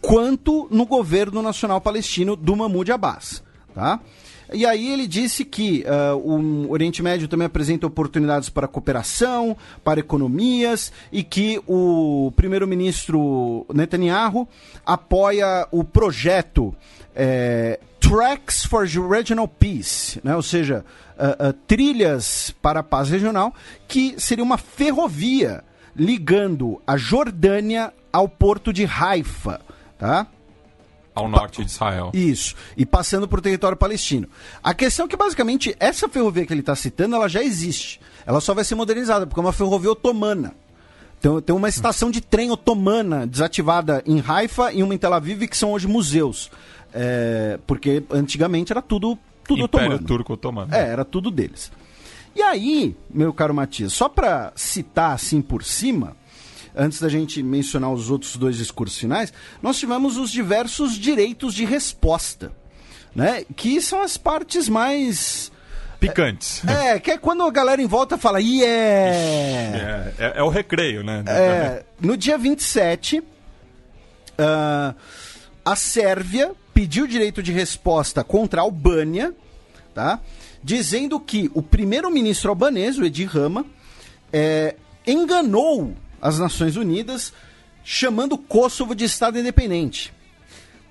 Speaker 3: quanto no governo nacional palestino do Mahmoud Abbas. Tá? E aí ele disse que uh, o Oriente Médio também apresenta oportunidades para cooperação, para economias, e que o primeiro-ministro Netanyahu apoia o projeto é, Tracks for Regional Peace, né? ou seja, uh, uh, trilhas para a paz regional, que seria uma ferrovia ligando a Jordânia ao porto de Haifa, tá?
Speaker 2: Ao norte de Israel.
Speaker 3: Isso. E passando por território palestino. A questão é que, basicamente, essa ferrovia que ele está citando, ela já existe. Ela só vai ser modernizada, porque é uma ferrovia otomana. Tem, tem uma estação de trem otomana desativada em Haifa e uma em Tel Aviv, que são hoje museus. É, porque antigamente era tudo, tudo
Speaker 2: Império
Speaker 3: otomano.
Speaker 2: turco otomano.
Speaker 3: É, era tudo deles. E aí, meu caro Matias, só para citar assim por cima, antes da gente mencionar os outros dois discursos finais, nós tivemos os diversos direitos de resposta, né? Que são as partes mais
Speaker 2: picantes.
Speaker 3: É, que é quando a galera em volta fala, yeah!
Speaker 2: É, é, é o recreio, né?
Speaker 3: É, no dia 27, uh, a Sérvia pediu direito de resposta contra a Albânia, tá? dizendo que o primeiro-ministro albanês, o Edi Rama, é, enganou as Nações Unidas chamando Kosovo de Estado independente.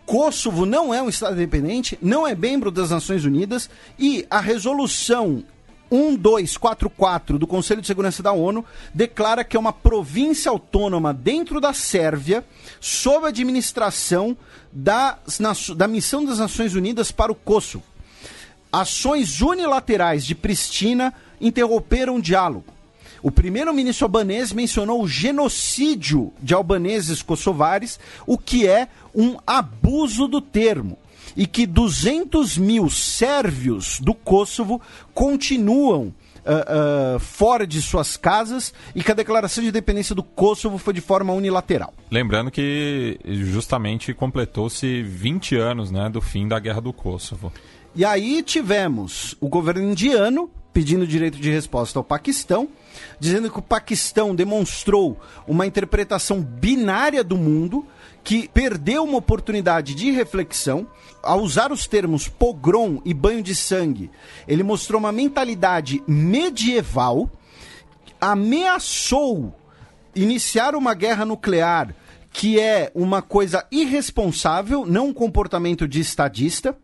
Speaker 3: Kosovo não é um Estado independente, não é membro das Nações Unidas e a resolução 1244 do Conselho de Segurança da ONU declara que é uma província autônoma dentro da Sérvia, sob a administração da, da Missão das Nações Unidas para o Kosovo. Ações unilaterais de Pristina interromperam o diálogo. O primeiro-ministro albanês mencionou o genocídio de albaneses kosovares, o que é um abuso do termo. E que 200 mil sérvios do Kosovo continuam Uh, uh, fora de suas casas e que a declaração de independência do Kosovo foi de forma unilateral.
Speaker 2: Lembrando que justamente completou-se 20 anos né, do fim da Guerra do Kosovo.
Speaker 3: E aí tivemos o governo indiano pedindo direito de resposta ao Paquistão, dizendo que o Paquistão demonstrou uma interpretação binária do mundo, que perdeu uma oportunidade de reflexão. Ao usar os termos pogrom e banho de sangue, ele mostrou uma mentalidade medieval, ameaçou iniciar uma guerra nuclear, que é uma coisa irresponsável, não um comportamento de estadista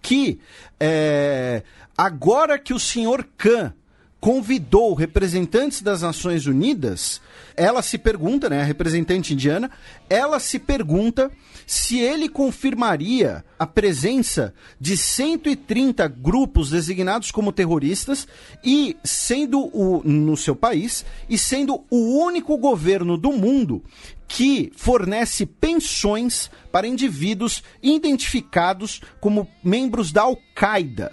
Speaker 3: que é, agora que o senhor Khan convidou representantes das Nações Unidas, ela se pergunta, né, a representante indiana, ela se pergunta se ele confirmaria a presença de 130 grupos designados como terroristas e sendo o no seu país e sendo o único governo do mundo que fornece pensões para indivíduos identificados como membros da Al-Qaeda.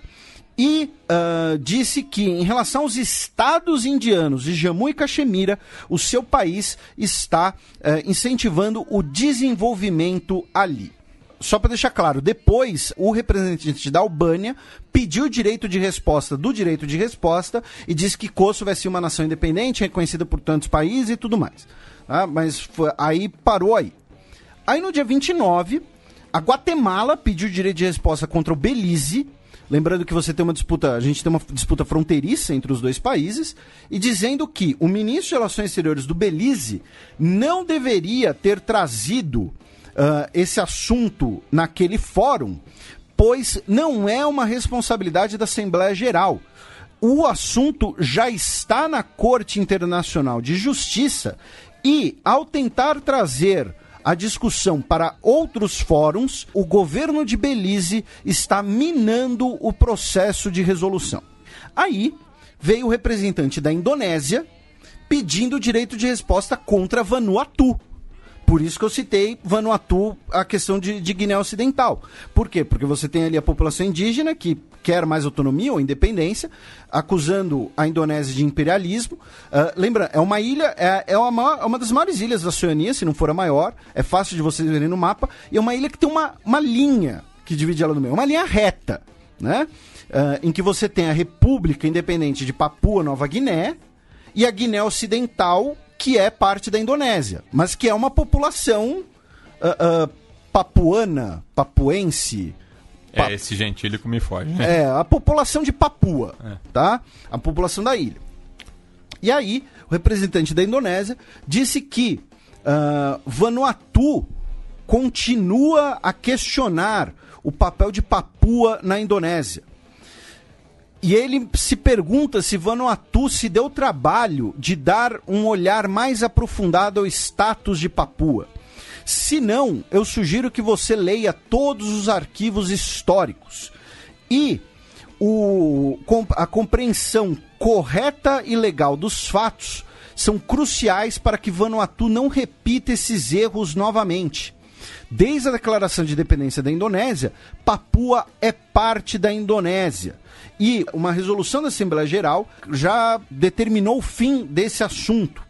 Speaker 3: E uh, disse que, em relação aos estados indianos de Jammu e Caxemira, o seu país está uh, incentivando o desenvolvimento ali só para deixar claro, depois o representante da Albânia pediu o direito de resposta do direito de resposta e disse que Kosovo vai ser uma nação independente, reconhecida por tantos países e tudo mais. Ah, mas foi, aí parou aí. Aí no dia 29, a Guatemala pediu direito de resposta contra o Belize. Lembrando que você tem uma disputa, a gente tem uma disputa fronteiriça entre os dois países, e dizendo que o ministro de Relações Exteriores do Belize não deveria ter trazido uh, esse assunto naquele fórum, pois não é uma responsabilidade da Assembleia Geral o assunto já está na Corte Internacional de Justiça e, ao tentar trazer a discussão para outros fóruns, o governo de Belize está minando o processo de resolução. Aí veio o representante da Indonésia pedindo direito de resposta contra Vanuatu. Por isso que eu citei Vanuatu, a questão de, de Guiné Ocidental. Por quê? Porque você tem ali a população indígena que quer mais autonomia ou independência, acusando a Indonésia de imperialismo. Uh, lembra, é uma ilha, é, é uma, é uma das maiores ilhas da Oceania, se não for a maior, é fácil de vocês verem no mapa, e é uma ilha que tem uma, uma linha que divide ela no meio, uma linha reta, né? Uh, em que você tem a República Independente de Papua Nova Guiné e a Guiné Ocidental, que é parte da Indonésia, mas que é uma população uh, papuana, papuense,
Speaker 2: é, esse gentílico me foge.
Speaker 3: É, a população de Papua, é. tá? A população da ilha. E aí, o representante da Indonésia disse que uh, Vanuatu continua a questionar o papel de Papua na Indonésia. E ele se pergunta se Vanuatu se deu trabalho de dar um olhar mais aprofundado ao status de Papua. Se não, eu sugiro que você leia todos os arquivos históricos e o, a compreensão correta e legal dos fatos são cruciais para que Vanuatu não repita esses erros novamente. Desde a declaração de independência da Indonésia, Papua é parte da Indonésia. E uma resolução da Assembleia Geral já determinou o fim desse assunto.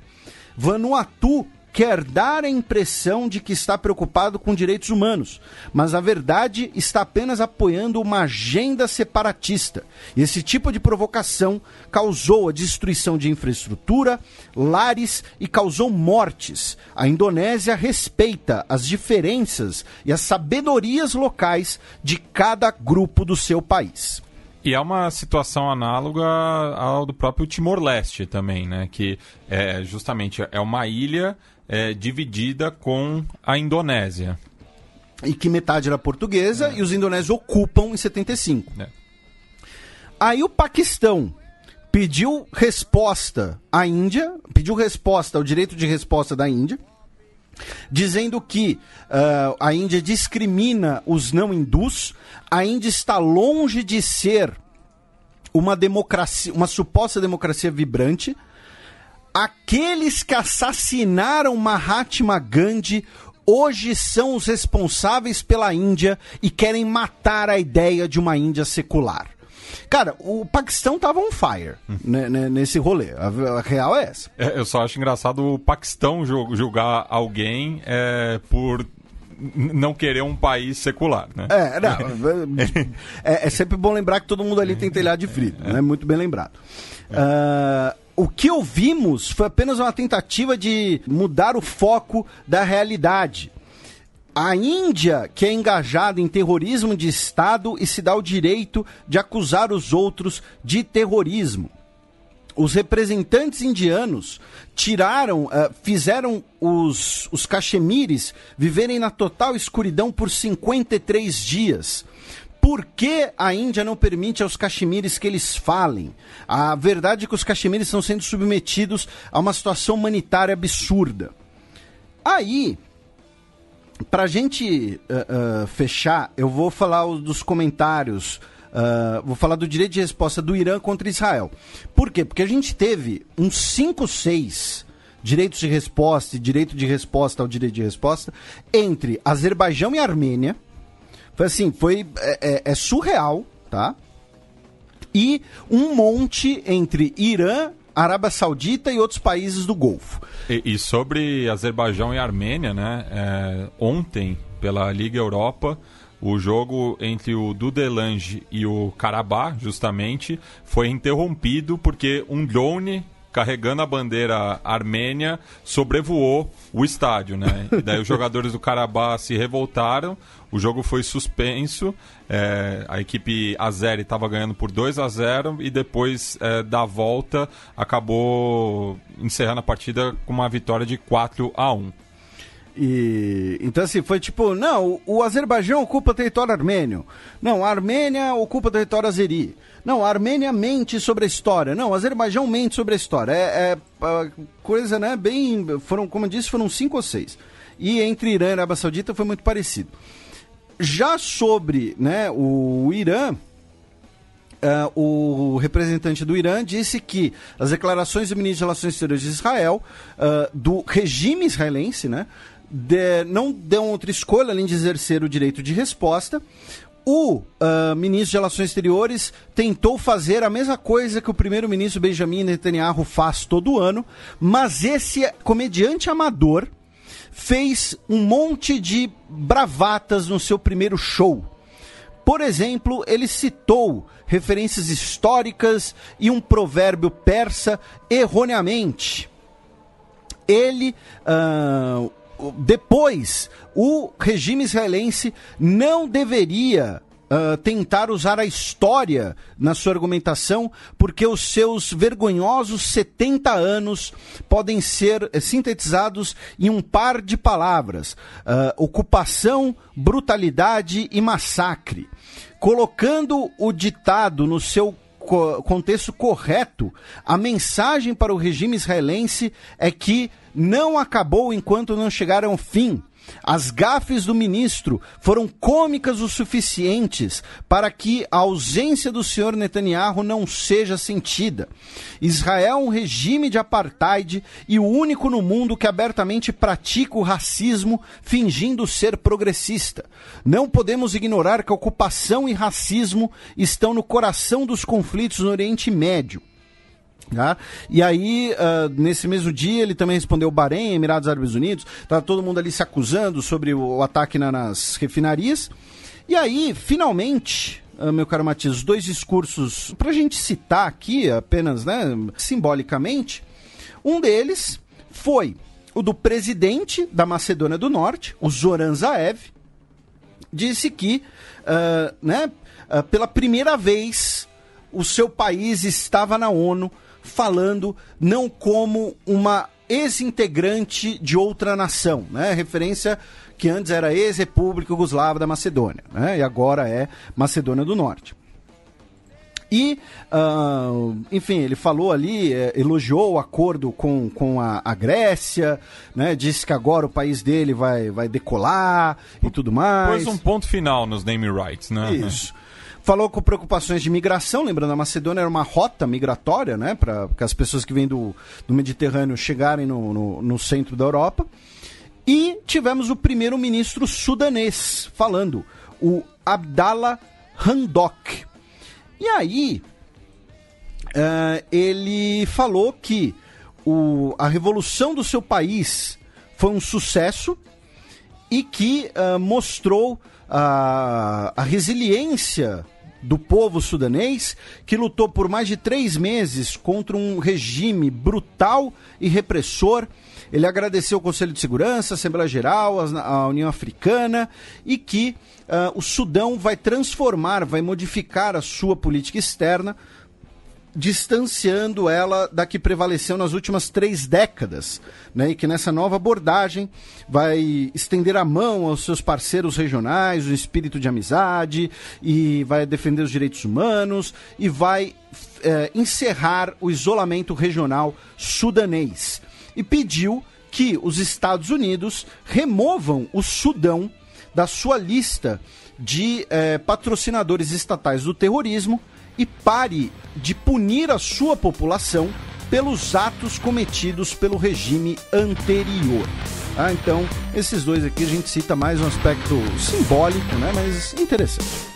Speaker 3: Vanuatu quer dar a impressão de que está preocupado com direitos humanos, mas a verdade está apenas apoiando uma agenda separatista. E esse tipo de provocação causou a destruição de infraestrutura, lares e causou mortes. A Indonésia respeita as diferenças e as sabedorias locais de cada grupo do seu país.
Speaker 2: E é uma situação análoga ao do próprio Timor-Leste também, né? Que é justamente é uma ilha é, dividida com a Indonésia.
Speaker 3: E que metade era portuguesa é. e os indonésios ocupam em 75. É. Aí o Paquistão pediu resposta à Índia, pediu resposta ao direito de resposta da Índia, dizendo que uh, a Índia discrimina os não hindus, a Índia está longe de ser uma democracia, uma suposta democracia vibrante, aqueles que assassinaram Mahatma Gandhi hoje são os responsáveis pela Índia e querem matar a ideia de uma Índia secular. Cara, o Paquistão tava on fire né, né, nesse rolê. A, real é essa.
Speaker 2: É, eu só acho engraçado o Paquistão julgar alguém é, por não querer um país secular, né?
Speaker 3: É, não, é, é, sempre bom lembrar que todo mundo ali tem telhado de frio, né? Muito bem lembrado. Uh, o que ouvimos foi apenas uma tentativa de mudar o foco da realidade. A Índia, que é engajada em terrorismo de Estado e se dá o direito de acusar os outros de terrorismo. Os representantes indianos tiraram, uh, fizeram os, os cachemires viverem na total escuridão por 53 dias. Por que a Índia não permite aos caxemires que eles falem? A verdade é que os caxemires estão sendo submetidos a uma situação humanitária absurda. Aí, para a gente uh, uh, fechar, eu vou falar dos comentários. Uh, vou falar do direito de resposta do Irã contra Israel. Por quê? Porque a gente teve uns 5, 6 direitos de resposta e direito de resposta ao direito de resposta entre Azerbaijão e Armênia. Foi assim, foi é, é, é surreal, tá? E um monte entre Irã, Arábia Saudita e outros países do Golfo.
Speaker 2: E, e sobre Azerbaijão e Armênia, né? É, ontem, pela Liga Europa, o jogo entre o Dudelange e o Karabakh, justamente, foi interrompido porque um drone carregando a bandeira armênia sobrevoou o estádio, né? E daí os jogadores do Karabakh se revoltaram, o jogo foi suspenso, é, a equipe Azeri estava ganhando por 2 a 0 e depois é, da volta acabou encerrando a partida com uma vitória de 4 a 1.
Speaker 3: E, então, assim, foi tipo, não, o, Azerbaijão ocupa território armênio. Não, a Armênia ocupa território azeri. Não, a Armênia mente sobre a história. Não, o Azerbaijão mente sobre a história. É, é coisa, né, bem... Foram, como eu disse, foram cinco ou seis. E entre Irã e Arábia Saudita foi muito parecido. Já sobre né, o Irã, Uh, o representante do Irã disse que as declarações do ministro de Relações Exteriores de Israel, uh, do regime israelense, né, de, não deu outra escolha além de exercer o direito de resposta. O uh, ministro de Relações Exteriores tentou fazer a mesma coisa que o primeiro-ministro Benjamin Netanyahu faz todo ano, mas esse comediante amador fez um monte de bravatas no seu primeiro show por exemplo, ele citou referências históricas e um provérbio persa erroneamente. Ele, uh, depois, o regime israelense não deveria uh, tentar usar a história na sua argumentação, porque os seus vergonhosos 70 anos podem ser sintetizados em um par de palavras: uh, ocupação, brutalidade e massacre. Colocando o ditado no seu contexto correto, a mensagem para o regime israelense é que não acabou enquanto não chegar ao fim. As gafes do ministro foram cômicas o suficientes para que a ausência do senhor Netanyahu não seja sentida. Israel é um regime de apartheid e o único no mundo que abertamente pratica o racismo fingindo ser progressista. Não podemos ignorar que a ocupação e racismo estão no coração dos conflitos no Oriente Médio. Tá? E aí, uh, nesse mesmo dia, ele também respondeu Bahrein, Emirados Árabes Unidos, tá todo mundo ali se acusando sobre o, o ataque na, nas refinarias. E aí, finalmente, uh, meu caro Matias, dois discursos, para a gente citar aqui apenas né, simbolicamente, um deles foi o do presidente da Macedônia do Norte, o Zoran Zaev, disse que, uh, né, pela primeira vez, o seu país estava na ONU falando não como uma ex-integrante de outra nação, né? Referência que antes era ex-república Yugoslava da Macedônia, né? E agora é Macedônia do Norte. E, uh, enfim, ele falou ali, é, elogiou o acordo com, com a, a, Grécia, né? Disse que agora o país dele vai, vai decolar e tudo mais.
Speaker 2: Pôs um ponto final nos name rights, né?
Speaker 3: Isso. Falou com preocupações de migração, lembrando, a Macedônia era uma rota migratória, né, para as pessoas que vêm do, do Mediterrâneo chegarem no, no, no centro da Europa. E tivemos o primeiro-ministro sudanês falando, o Abdallah Handok. E aí, uh, ele falou que o, a revolução do seu país foi um sucesso e que uh, mostrou a, a resiliência do povo sudanês, que lutou por mais de três meses contra um regime brutal e repressor. Ele agradeceu o Conselho de Segurança, a Assembleia Geral, a União Africana e que uh, o Sudão vai transformar, vai modificar a sua política externa distanciando ela da que prevaleceu nas últimas três décadas, né? E que nessa nova abordagem vai estender a mão aos seus parceiros regionais, o espírito de amizade, e vai defender os direitos humanos e vai é, encerrar o isolamento regional sudanês. E pediu que os Estados Unidos removam o Sudão da sua lista de é, patrocinadores estatais do terrorismo e pare de punir a sua população pelos atos cometidos pelo regime anterior. Ah, então, esses dois aqui a gente cita mais um aspecto simbólico, né, mas interessante.